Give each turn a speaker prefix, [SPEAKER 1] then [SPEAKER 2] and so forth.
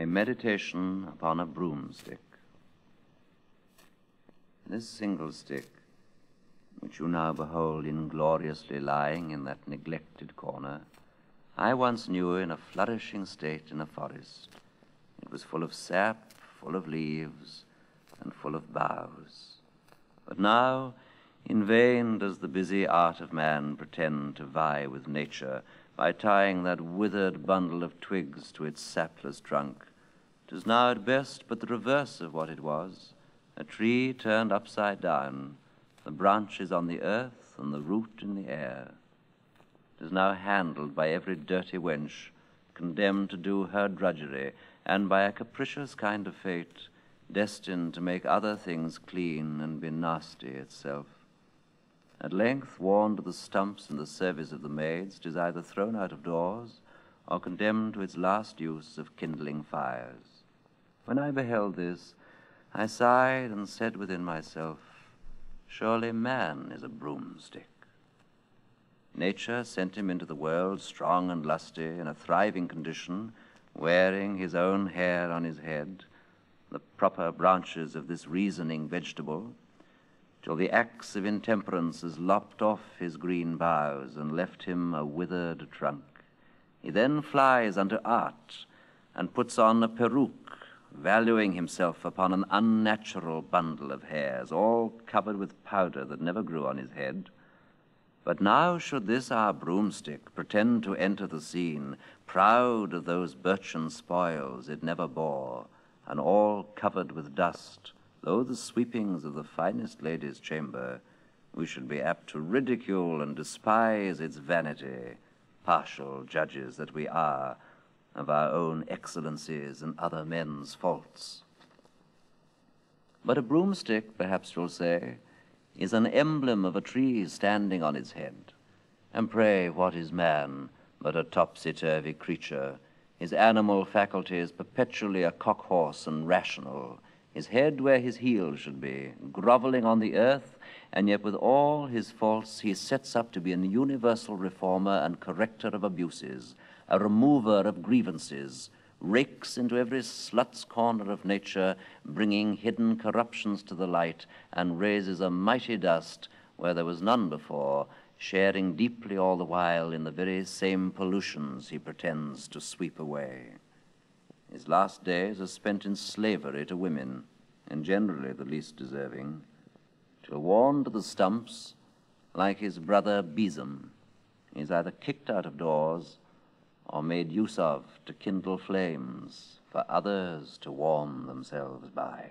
[SPEAKER 1] A Meditation upon a Broomstick. This single stick, which you now behold ingloriously lying in that neglected corner, I once knew in a flourishing state in a forest. It was full of sap, full of leaves, and full of boughs. But now, in vain does the busy art of man pretend to vie with nature by tying that withered bundle of twigs to its sapless trunk. Is now at best but the reverse of what it was a tree turned upside down, the branches on the earth and the root in the air. It is now handled by every dirty wench, condemned to do her drudgery, and by a capricious kind of fate, destined to make other things clean and be nasty itself. At length, worn to the stumps in the service of the maids, it is either thrown out of doors or condemned to its last use of kindling fires. When I beheld this, I sighed and said within myself, Surely man is a broomstick. Nature sent him into the world strong and lusty, in a thriving condition, wearing his own hair on his head, the proper branches of this reasoning vegetable, till the axe of intemperance has lopped off his green boughs and left him a withered trunk. He then flies unto art and puts on a peruke, valuing himself upon an unnatural bundle of hairs, all covered with powder that never grew on his head. But now should this our broomstick pretend to enter the scene, proud of those birchen spoils it never bore, and all covered with dust, though the sweepings of the finest lady's chamber, we should be apt to ridicule and despise its vanity, partial judges that we are of our own excellencies and other men's faults. But a broomstick, perhaps you'll say, is an emblem of a tree standing on its head. And pray, what is man but a topsy-turvy creature, his animal faculties perpetually a cock-horse and rational, his head where his heels should be, groveling on the earth, and yet with all his faults he sets up to be an universal reformer and corrector of abuses, a remover of grievances, rakes into every slut's corner of nature, bringing hidden corruptions to the light, and raises a mighty dust where there was none before, sharing deeply all the while in the very same pollutions he pretends to sweep away. His last days are spent in slavery to women, and generally the least deserving, till worn to the stumps, like his brother Besom, is either kicked out of doors or made use of to kindle flames for others to warm themselves by.